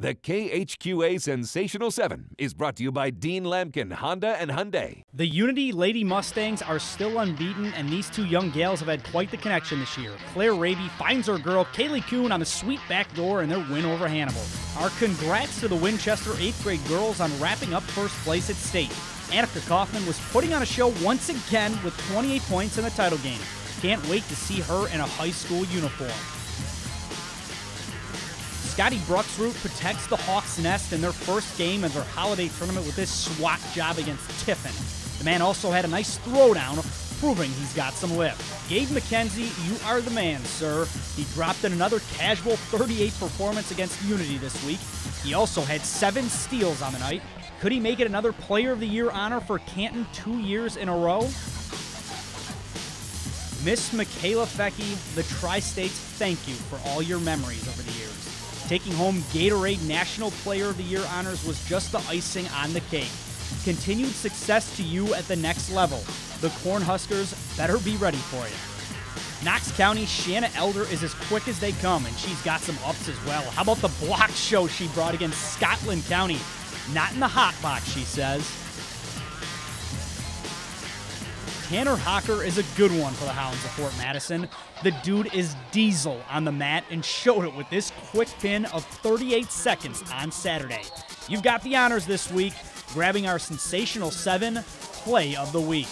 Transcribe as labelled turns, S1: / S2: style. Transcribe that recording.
S1: The KHQA Sensational 7 is brought to you by Dean Lamkin, Honda and Hyundai.
S2: The Unity Lady Mustangs are still unbeaten, and these two young gals have had quite the connection this year. Claire Raby finds her girl, Kaylee Kuhn, on the sweet back door in their win over Hannibal. Our congrats to the Winchester 8th grade girls on wrapping up first place at state. Annika Kaufman was putting on a show once again with 28 points in the title game. Can't wait to see her in a high school uniform. Scotty Bruxroot protects the Hawks' nest in their first game of their holiday tournament with this SWAT job against Tiffin. The man also had a nice throwdown, proving he's got some lift. Gabe McKenzie, you are the man, sir. He dropped in another casual 38 performance against Unity this week. He also had seven steals on the night. Could he make it another Player of the Year honor for Canton two years in a row? Miss Mikaela Foecke, the Tri States, thank you for all your memories over the years. Taking home Gatorade National Player of the Year honors was just the icing on the cake. Continued success to you at the next level. The Cornhuskers better be ready for you. Knox County, Shanna Elder is as quick as they come, and she's got some ups as well. How about the block show she brought against Scotland County? Not in the hot box, she says. Tanner Hocker is a good one for the Hounds of Fort Madison. The dude is diesel on the mat and showed it with this quick pin of 38 seconds on Saturday. You've got the honors this week, grabbing our sensational seven play of the week.